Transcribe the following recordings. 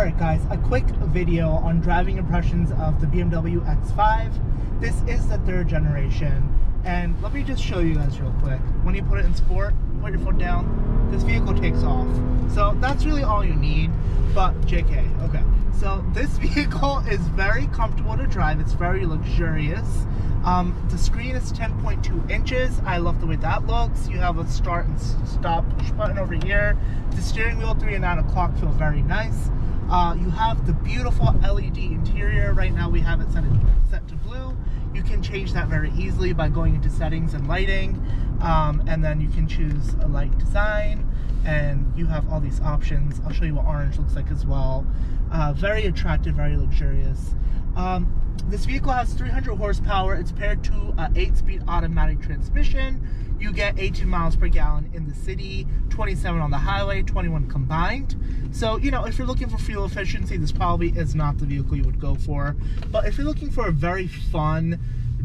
Alright guys, a quick video on driving impressions of the BMW X5. This is the third generation, and let me just show you guys real quick. When you put it in sport, put your foot down, this vehicle takes off. So that's really all you need, but JK, okay. So this vehicle is very comfortable to drive, it's very luxurious. Um, the screen is 10.2 inches. I love the way that looks. You have a start and stop push button over here. The steering wheel, 3 and 9 o'clock feel very nice. Uh, you have the beautiful LED interior. Right now we have it set, set to blue. You can change that very easily by going into settings and lighting. Um, and then you can choose a light design and you have all these options. I'll show you what orange looks like as well. Uh, very attractive, very luxurious. Um, this vehicle has 300 horsepower. It's paired to an 8-speed automatic transmission. You get 18 miles per gallon in the city, 27 on the highway, 21 combined. So, you know, if you're looking for fuel efficiency, this probably is not the vehicle you would go for. But if you're looking for a very fun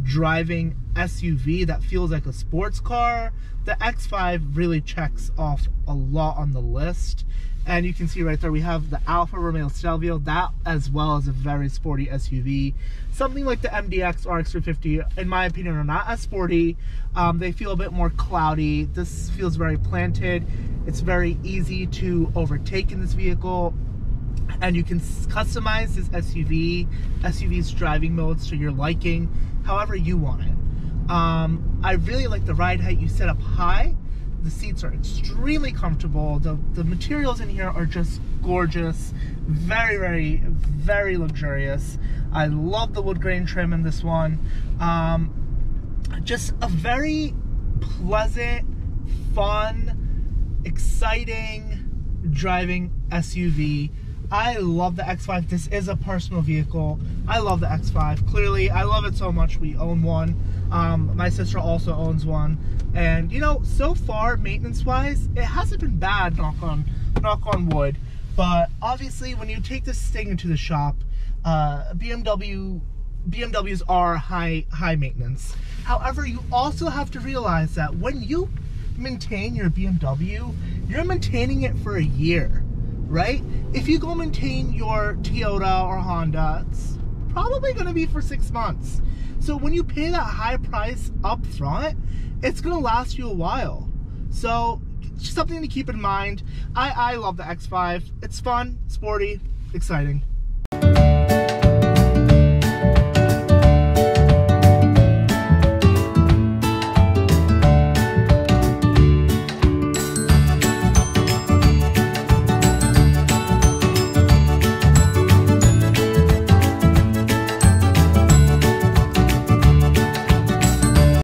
driving SUV that feels like a sports car, the X5 really checks off a lot on the list. And you can see right there, we have the Alfa Romeo Stelvio, that as well as a very sporty SUV. Something like the MDX or X350, in my opinion, are not as sporty. Um, they feel a bit more cloudy. This feels very planted. It's very easy to overtake in this vehicle. And you can customize this SUV, SUV's driving modes to your liking, however you want it. Um, I really like the ride height you set up high the seats are extremely comfortable. The, the materials in here are just gorgeous. Very, very, very luxurious. I love the wood grain trim in this one. Um, just a very pleasant, fun, exciting driving SUV. I love the X5. This is a personal vehicle. I love the X5. Clearly, I love it so much. We own one. Um, my sister also owns one. And, you know, so far, maintenance-wise, it hasn't been bad, knock on, knock on wood. But obviously, when you take this thing into the shop, uh, BMW BMWs are high high maintenance. However, you also have to realize that when you maintain your BMW, you're maintaining it for a year right? If you go maintain your Toyota or Honda, it's probably going to be for six months. So when you pay that high price up front, it's going to last you a while. So just something to keep in mind. I, I love the X5. It's fun, sporty, exciting.